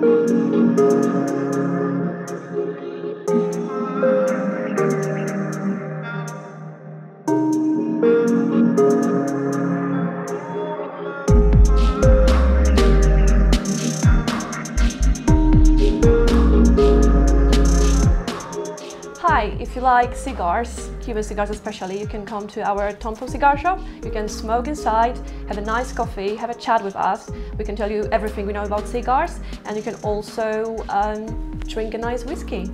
Thank you. Hi, if you like cigars, Cuban cigars especially, you can come to our Tomtom cigar shop. You can smoke inside, have a nice coffee, have a chat with us. We can tell you everything we know about cigars and you can also um, drink a nice whiskey.